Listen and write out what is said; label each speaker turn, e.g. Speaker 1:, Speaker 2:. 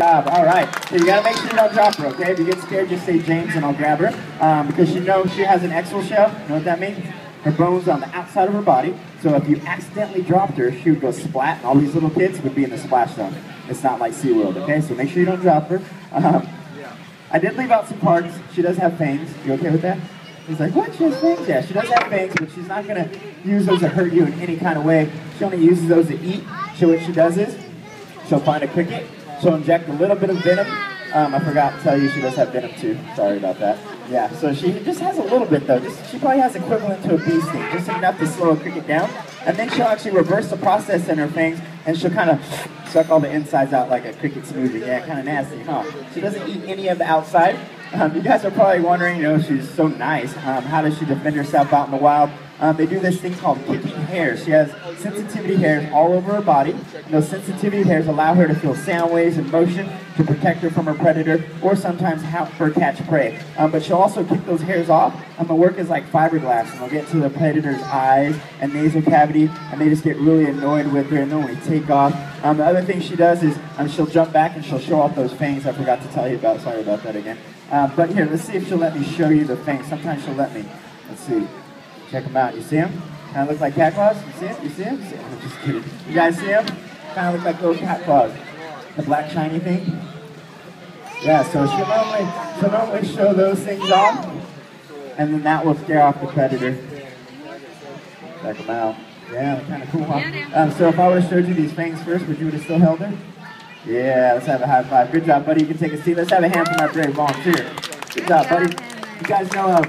Speaker 1: job. All right. So you gotta make sure you don't drop her, okay? If you get scared, just say James and I'll grab her. Um, because you know she has an exo shell. You know what that means? Her bones on the outside of her body. So if you accidentally dropped her, she would go splat, and all these little kids would be in the splash zone. It's not like SeaWorld, okay? So make sure you don't drop her. Um, I did leave out some parts. She does have fangs. You okay with that? He's like, what? She has fangs? Yeah, she does have fangs, but she's not gonna use those to hurt you in any kind of way. She only uses those to eat. So what she does is, she'll find a cricket, she'll inject a little bit of venom. Um, I forgot to tell you she does have venom too. Sorry about that. Yeah, so she just has a little bit though. Just she probably has equivalent to a bee sting, just enough to slow a cricket down. And then she'll actually reverse the process in her fangs, and she'll kind of suck all the insides out like a cricket smoothie. Yeah, kind of nasty, huh? She doesn't eat any of the outside. Um, you guys are probably wondering, you know, she's so nice. Um, how does she defend herself out in the wild? Um, they do this thing called kicking hairs. She has sensitivity hairs all over her body. And those sensitivity hairs allow her to feel sound waves and motion to protect her from her predator or sometimes help her catch prey. Um, but she'll also kick those hairs off. Um, the work is like fiberglass and they'll get to the predator's eyes and nasal cavity and they just get really annoyed with her and they'll only take off. Um, the other thing she does is um, she'll jump back and she'll show off those fangs I forgot to tell you about. Sorry about that again. Uh, but here, let's see if she'll let me show you the fangs. Sometimes she'll let me. Let's see. Check them out. You see them? Kind of look like cat claws. You see them? You see them? See 'em? I'm just kidding. You guys see them? Kind of look like little cat claws. The black shiny thing. Yeah. So she'll normally she'll normally show those things off, and then that will scare off the predator. Check them out. Yeah, kind of cool, huh? Um, so if I would have showed you these fangs first, would you would have still held her? Yeah, let's have a high five. Good job, buddy. You can take a seat. Let's have a hand for my brave volunteer. Good job, buddy. You guys know uh,